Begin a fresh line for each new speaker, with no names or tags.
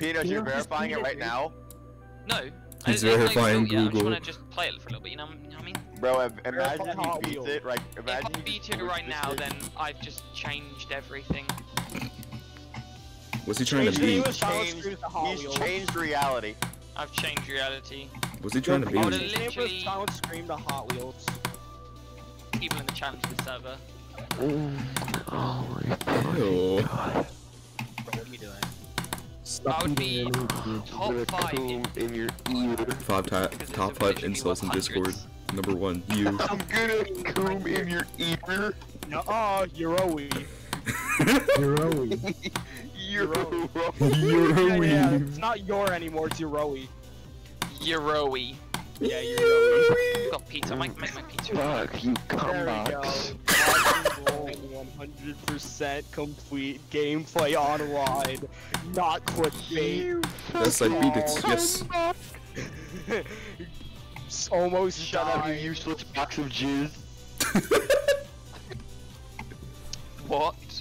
Peanuts,
You
you're verifying it right now?
No.
He's verifying
Google. yet, I just
Google.
wanna just play it for a little bit, you know, you know what I mean?
Bro, if, imagine if
Hot
he beats
Wheels.
it, like,
If
imagine
I beat it right now, then I've just changed everything.
What's he trying to
Change the
beat?
of
Changed-
Screams to Hot
He's changed reality.
I've changed reality.
What's he trying to beat?
I would've
beat?
Change the name of
literally-
Silent Scream to Hot Wheels.
People in the challenge server.
Oh my god.
I would be top five in
in your ear.
Five ta- top five insults in Discord. Number one, you.
I'm gonna comb in your ear.
No, Euroi.
Heroic.
You're
You're
Yeah,
a
yeah,
weeb.
it's not your anymore, it's Euroi.
Euroi.
Yeah, Euroi.
I've got pizza. Make, make my pizza.
Fuck you,
There we go. 100% complete gameplay online, not clickbait.
Yes, I beat it. Yes.
Almost
shut up, you useless box of jizz. what?